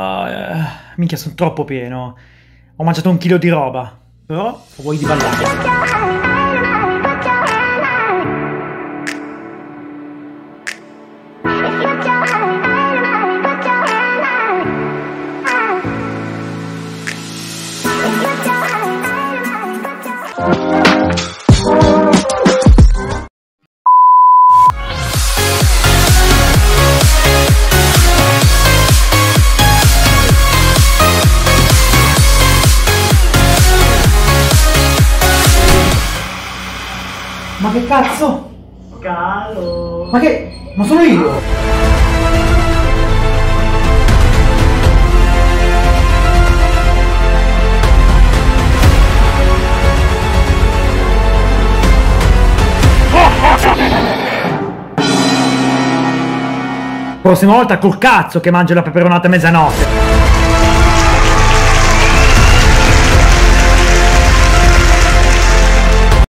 Uh, minchia, sono troppo pieno. Ho mangiato un chilo di roba. Però ho voglia di ballare. Ma che cazzo? Calo. Ma che... Ma sono io! Prossima volta col cazzo che mangio la peperonata a mezzanotte!